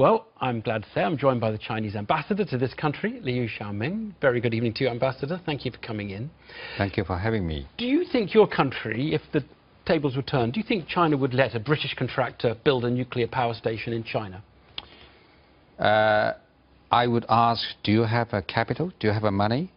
Well, I'm glad to say I'm joined by the Chinese ambassador to this country, Liu Xiaoming. Very good evening to you, ambassador. Thank you for coming in. Thank you for having me. Do you think your country, if the tables were turned, do you think China would let a British contractor build a nuclear power station in China? Uh, I would ask, do you have a capital? Do you have a money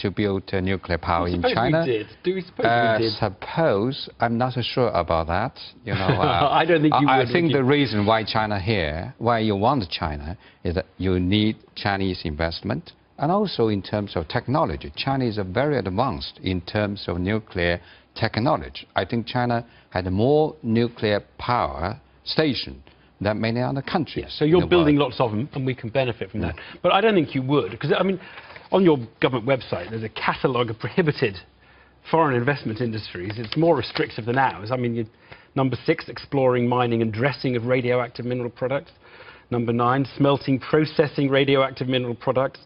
to build a nuclear power in China? We did. Do we suppose uh, we did? Suppose I'm not so sure about that. You know, uh, I don't think you I, would. I think the reason why China here, why you want China, is that you need Chinese investment, and also in terms of technology. China is very advanced in terms of nuclear technology. I think China had more nuclear power station than many other countries. so you're building world. lots of them, and we can benefit from that. But I don't think you would, because I mean, on your government website, there's a catalogue of prohibited foreign investment industries. It's more restrictive than ours. I mean, you, number six, exploring, mining, and dressing of radioactive mineral products. Number nine, smelting, processing radioactive mineral products.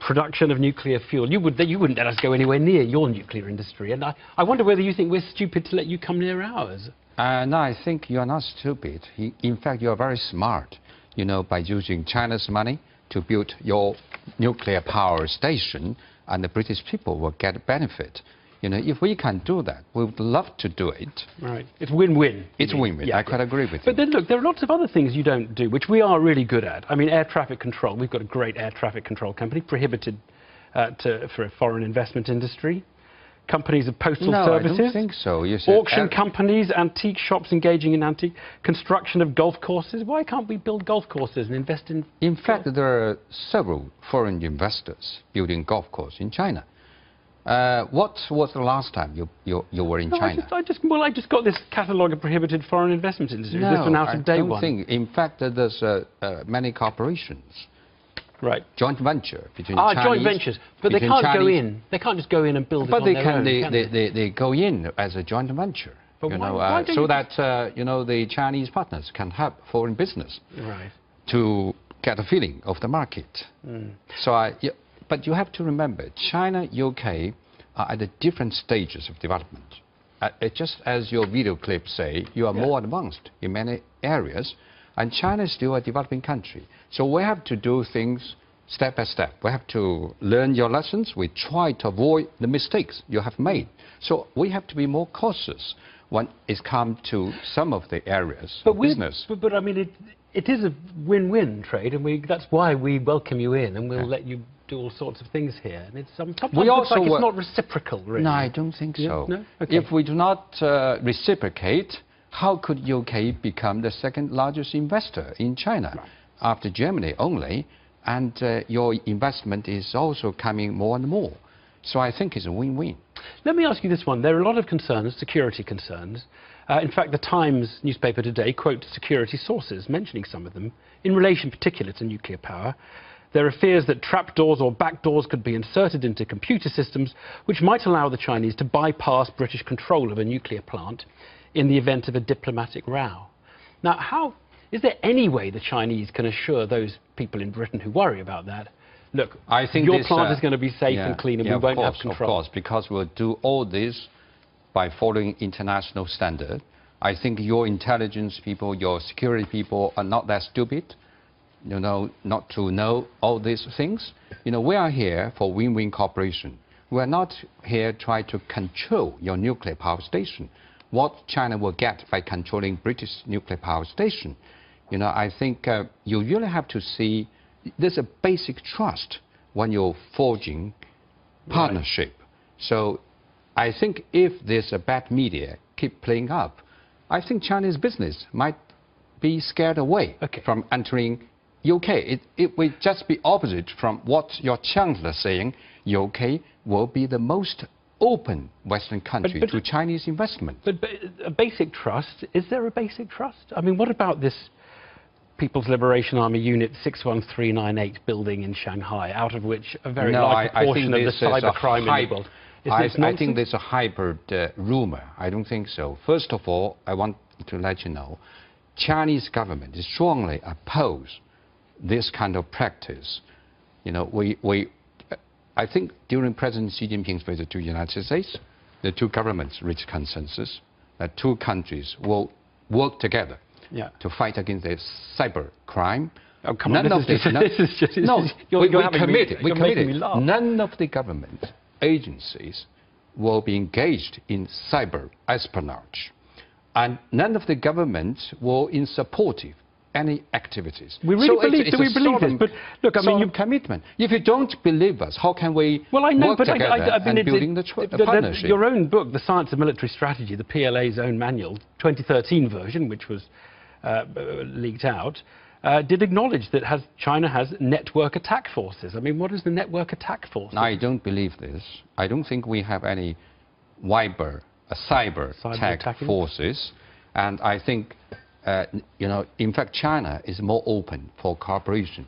Production of nuclear fuel. You, would, you wouldn't let us go anywhere near your nuclear industry. And I, I wonder whether you think we're stupid to let you come near ours. Uh, no, I think you are not stupid. In fact, you are very smart, you know, by using China's money to build your nuclear power station, and the British people will get benefit. You know, if we can do that, we would love to do it. Right. It's win-win. It's win-win. Yeah, I quite agree with you. But then look, there are lots of other things you don't do, which we are really good at. I mean, air traffic control. We've got a great air traffic control company, prohibited uh, to, for a foreign investment industry. Companies of postal no, services. I don't think so. You said Auction companies, antique shops engaging in antique, construction of golf courses. Why can't we build golf courses and invest in... In fact, there are several foreign investors building golf courses in China. Uh, what was the last time you, you, you were in No, I China? just, I just, well, I just got this catalogue of prohibited foreign investment industries. no, this an I out-of-date one. think. In fact, there's uh, uh, many corporations Right. joint venture between Ah, Chinese, joint ventures. But they can't go in. They can't just go in and build it But on they their can, own, they, can they, they, they go in as a joint venture. But you why- know, why uh, so you- that uh, you know the Chinese partners can help foreign business Right. to get a feeling of the market. Mm. So I, but you have to remember, China, UK are at different stages of development. Uh, just as your video clips say, you are Yeah. more advanced in many areas, and China is still a developing country. So we have to do things step by step. We have to learn your lessons. We try to avoid the mistakes you have made. So we have to be more cautious when it comes to some of the areas But of business. But, but I mean, it, it is a win-win trade, and we, that's why we welcome you in, and we'll Yeah. let you do all sorts of things here. And it's um, sometimes We it looks also like it's not reciprocal, really. No, I don't think Yeah? so. No? Okay. If we do not uh, reciprocate, how could UK become the second largest investor in China Right. after Germany only? And uh, your investment is also coming more and more. So I think it's a win-win. Let me ask you this one. There are a lot of concerns, security concerns. Uh, in fact, the Times newspaper today quotes security sources mentioning some of them, in relation particularly to nuclear power. There are fears that trapdoors or backdoors could be inserted into computer systems which might allow the Chinese to bypass British control of a nuclear plant in the event of a diplomatic row. Now, how, is there any way the Chinese can assure those people in Britain who worry about that, look, I think your this, plant uh, is going to be safe yeah, and clean and yeah, we won't course, have control? Of course, because we'll do all this by following international standard. I think your intelligence people, your security people are not that stupid, you know, not to know all these things. You know, we are here for win-win cooperation. We are not here trying to control your nuclear power station. What China will get by controlling British nuclear power station, you know, I think uh, you really have to see there's a basic trust when you're forging partnership. So I think if there's a bad media keep playing up, I think Chinese business might be scared away Okay. from entering UK. It, it will just be opposite from what your chancellor is saying. UK will be the most open Western country but- to Chinese investment. But, but a basic trust, is there a basic trust? I mean, what about this People's Liberation Army Unit 61398 building in Shanghai, out of which a very no, large proportion of the this is cyber crime in the world? Is I, I think there's a hybrid uh, rumor. I don't think so. First of all, I want to let you know, Chinese government is strongly oppose this kind of practice. You know, we, we, I think during President Xi Jinping's visit to the United States, the two governments reached consensus that two countries will work together Yeah. to fight against this cyber crime Oh, come on, None this of is the- just- no- this is just- this no, you're- we, you're we having me- committed. we committed. None of the government agencies will be engaged in cyber espionage, and none of the governments will in supportive any activities. We really so believe- it's do we believe this? But look, I mean, you- commitment. If you don't believe us, how can we Well, I know, work but together I, I mean, and building it- the, the- the partnership? your own book, The Science of Military Strategy, the PLA's own manual, 2013 version, which was uh, uh, leaked out, uh, did acknowledge that has, China has network attack forces. I mean, what is the network attack force? I don't believe this. I don't think we have any cyber, uh, cyber, Cyber attack forces. And I think, uh, you know, in fact, China is more open for cooperation.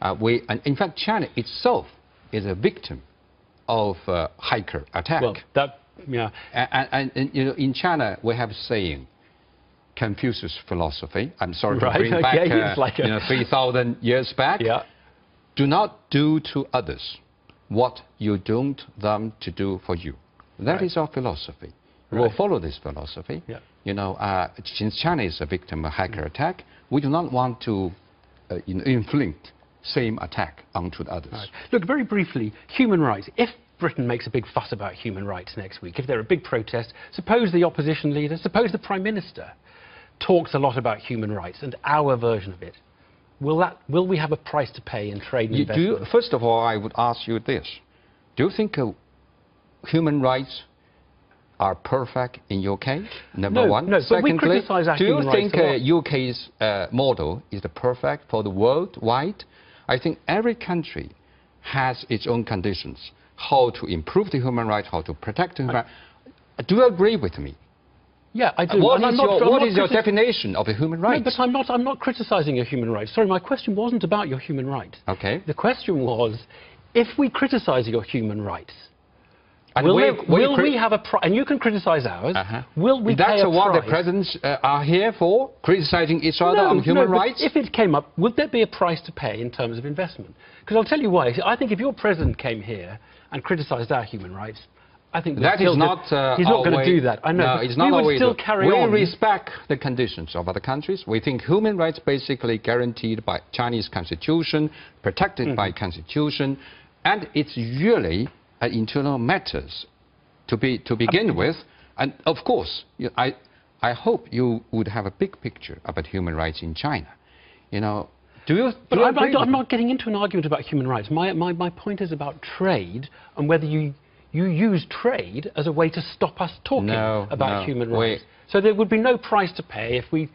Uh, we, and in fact, China itself is a victim of uh, hacker attack. well, that, yeah. and, and, and, you know, in China, we have a saying, Confucius philosophy. I'm sorry Right, to bring okay, back, it's uh, like a- you know, 3,000 years back. Yeah. Do not do to others what you don't them to do for you. That is Right. our philosophy. We will follow this philosophy. Yeah. You know, uh, since China is a victim of hacker attack, we do not want to uh, inflict same attack onto the others. Right. Look, very briefly, human rights. If Britain makes a big fuss about human rights next week, if there are big protests, suppose the opposition leader, suppose the Prime Minister talks a lot about human rights and our version of it, will, that, will we have a price to pay in trade and You- do you, investment? first of all, I would ask you this. Do you think uh, human rights are perfect in UK? Number No, one. no, but we Secondly, our do you think uh, UK's uh, model is the perfect for the worldwide? I think every country has its own conditions, how to improve the human rights, how to protect the human rights. Do you agree with me? yeah, I do. What I'm not- your, is your definition of a human right? No, but I'm not, I'm not criticising your human rights. Sorry, my question wasn't about your human rights. Okay. The question was, if we criticise your human rights, And will, we- will we have a? And you can criticise ours. Uh-huh. Will we That's pay a what the presidents uh, are here for, criticizing each other no, on human no, rights. If it came up, would there be a price to pay in terms of investment? Because I'll tell you why. I think if your president came here and criticised our human rights, I think That is not. Uh, he's not going to do that. I know. No, it's not we would still carry we on. respect the conditions of other countries. We think human rights basically guaranteed by Chinese constitution, protected by Mm-hmm. constitution, and it's really uh, internal matters to be to begin with. And of course, you, I I hope you would have a big picture about human rights in China. You know, do you? But do you I'm, with I'm not getting into an argument about human rights. My, my, my point is about trade and whether you, you use trade as a way to stop us talking No, about no, human we- rights. So there would be no price to pay if we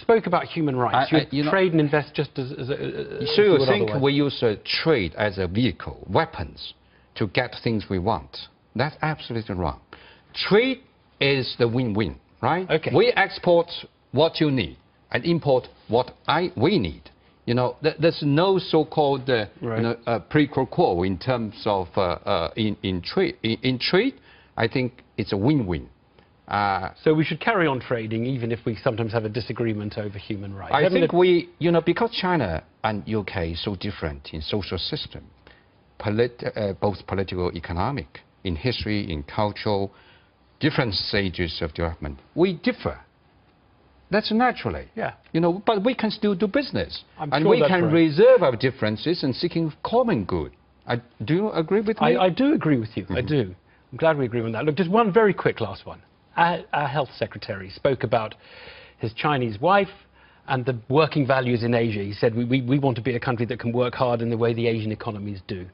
spoke about human rights. I- I- you know- trade and invest just as, as, a- as So you think we use uh, trade as a vehicle, weapons, to get things we want? That's absolutely wrong. Trade is the win-win, right? Okay. We export what you need and import what I we need. You know, th- there's no so-called uh, Right. you know, uh, pre quo quo in terms of uh, uh, in in trade. In, in trade, I think it's a win-win. Uh, So we should carry on trading even if we sometimes have a disagreement over human rights. I Having think we, you know, because China and UK is so different in social system, polit- uh, both political, economic, in history, in cultural, different stages of development, we differ. That's naturally. Yeah. You know, but we can still do business. I'm and sure we can right. reserve our differences and seeking common good. I, do you agree with me? I, I do agree with you. I do. I'm glad we agree on that. Look, just one very quick last one. Our, our health secretary spoke about his Chinese wife and the working values in Asia. He said we, we, we want to be a country that can work hard in the way the Asian economies do.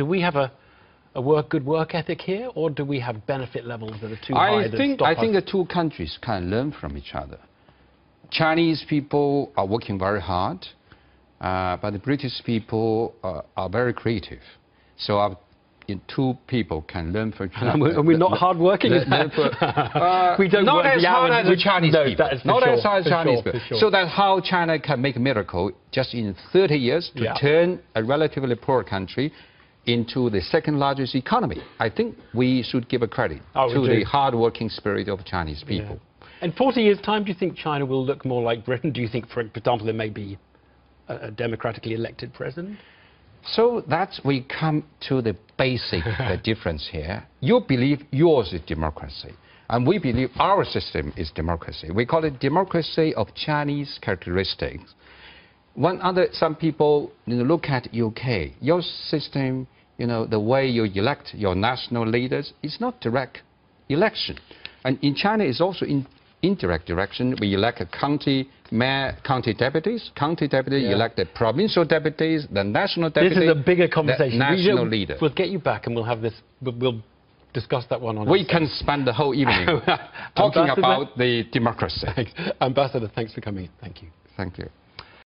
Do we have a, a work, good work ethic here, or do we have benefit levels that are too high I that think I think the two countries can learn from each other. Chinese people are working very hard, uh, but the British people uh, are very creative. So our two people can learn from each other. And we're, and we're not hardworking. Learn- is that- learn for- uh, we don't not work as hard as the Chinese no, people. not sure, as hard as Chinese sure, people. sure. So that's how China can make a miracle just in 30 years to Yeah. turn a relatively poor country into the second largest economy. I think we should give a credit Oh, to the hard-working spirit of Chinese Yeah. people. In 40 years' time, do you think China will look more like Britain? Do you think, for example, there may be a, a democratically elected president? So that's we come to the basic uh, difference here. You believe yours is democracy, and we believe our system is democracy. We call it democracy of Chinese characteristics. One other, some people you know, look at UK. Your system, you know, the way you elect your national leaders, it's not direct election. And in China, it's also in indirect direction. We elect a county mayor, county deputies. County deputies Yeah. elect the provincial deputies, the national deputies. This is a bigger conversation. We national will- leader. We'll get you back and we'll have this. We'll, discuss that one on. We can own. spend the whole evening talking Ambassador- about the democracy. Thanks. Ambassador, thanks for coming. Thank you. Thank you.